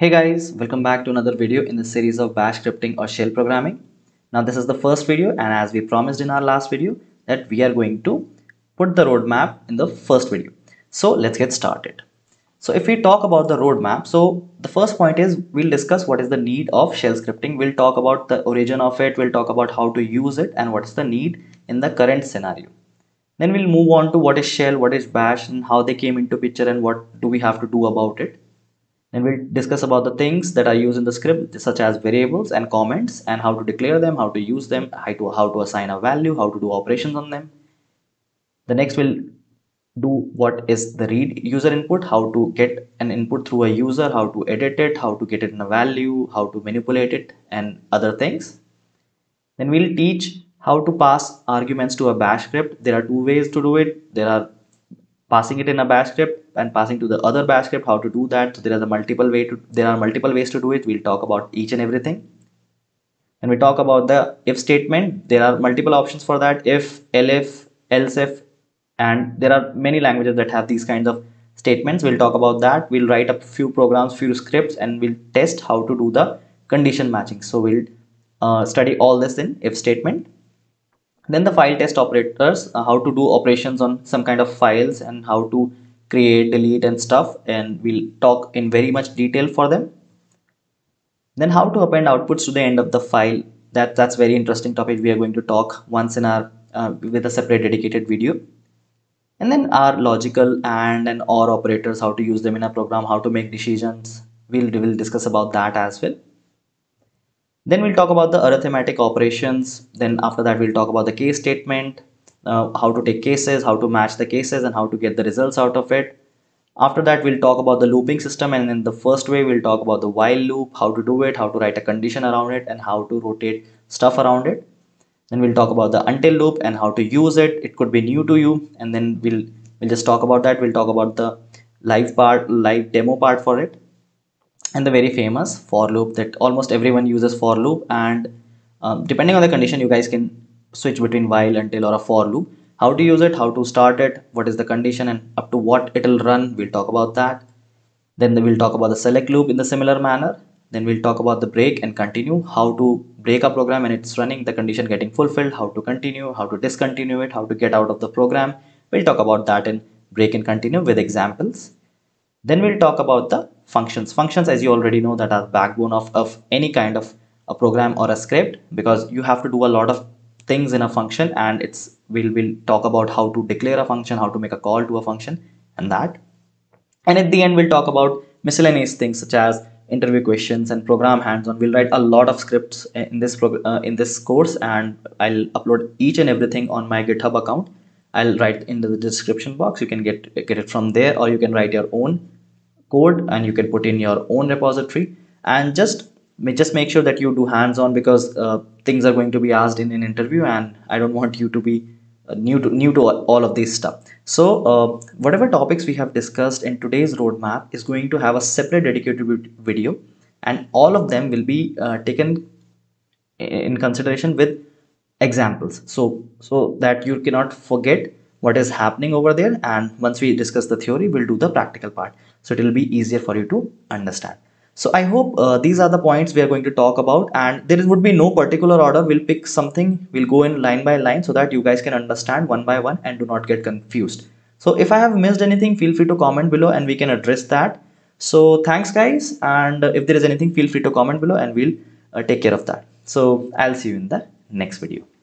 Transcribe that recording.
Hey guys, welcome back to another video in the series of bash scripting or shell programming. Now this is the first video and as we promised in our last video that we are going to put the roadmap in the first video. So let's get started. So if we talk about the roadmap, so the first point is we'll discuss what is the need of shell scripting. We'll talk about the origin of it. We'll talk about how to use it and what's the need in the current scenario. Then we'll move on to what is shell, what is bash and how they came into picture and what do we have to do about it. Then we'll discuss about the things that are used in the script such as variables and comments and how to declare them, how to use them, how to, how to assign a value, how to do operations on them. The next we'll do what is the read user input, how to get an input through a user, how to edit it, how to get it in a value, how to manipulate it and other things. Then we'll teach how to pass arguments to a bash script. There are two ways to do it. There are passing it in a bash script and passing to the other bash script how to do that. So there are the multiple way to there are multiple ways to do it. We'll talk about each and everything. And we talk about the if statement there are multiple options for that. If elif else if and there are many languages that have these kinds of statements. We'll talk about that. We'll write a few programs few scripts and we'll test how to do the condition matching. So we'll uh, study all this in if statement then the file test operators uh, how to do operations on some kind of files and how to create delete and stuff and we'll talk in very much detail for them. Then how to append outputs to the end of the file that that's very interesting topic we are going to talk once in our uh, with a separate dedicated video. And then our logical and and or operators how to use them in a program how to make decisions. We'll, we'll discuss about that as well then we'll talk about the arithmetic operations. Then after that, we'll talk about the case statement, uh, how to take cases, how to match the cases and how to get the results out of it. After that, we'll talk about the looping system. And in the first way, we'll talk about the while loop, how to do it, how to write a condition around it and how to rotate stuff around it. Then we'll talk about the until loop and how to use it. It could be new to you. And then we'll, we'll just talk about that. We'll talk about the live part, live demo part for it and the very famous for loop that almost everyone uses for loop. And um, depending on the condition you guys can switch between while until or a for loop. How to use it? How to start it? What is the condition? And up to what it'll run? We'll talk about that. Then we'll talk about the select loop in the similar manner. Then we'll talk about the break and continue. How to break a program and it's running the condition getting fulfilled how to continue how to discontinue it how to get out of the program. We'll talk about that in break and continue with examples then we'll talk about the functions. Functions as you already know that are backbone of, of any kind of a program or a script because you have to do a lot of things in a function and it's we'll we'll talk about how to declare a function how to make a call to a function and that. And at the end we'll talk about miscellaneous things such as interview questions and program hands-on. We'll write a lot of scripts in this uh, in this course and i'll upload each and everything on my github account. I'll write in the description box. You can get get it from there or you can write your own code and you can put in your own repository. And just just make sure that you do hands-on because uh, things are going to be asked in an interview and I don't want you to be uh, new to new to all of this stuff. So uh, whatever topics we have discussed in today's roadmap is going to have a separate dedicated video and all of them will be uh, taken in consideration with examples. So so that you cannot forget what is happening over there and once we discuss the theory we'll do the practical part. So it will be easier for you to understand. So i hope uh, these are the points we are going to talk about and there would be no particular order. We'll pick something. We'll go in line by line so that you guys can understand one by one and do not get confused. So if i have missed anything feel free to comment below and we can address that. So thanks guys and if there is anything feel free to comment below and we'll uh, take care of that. So i'll see you in the next video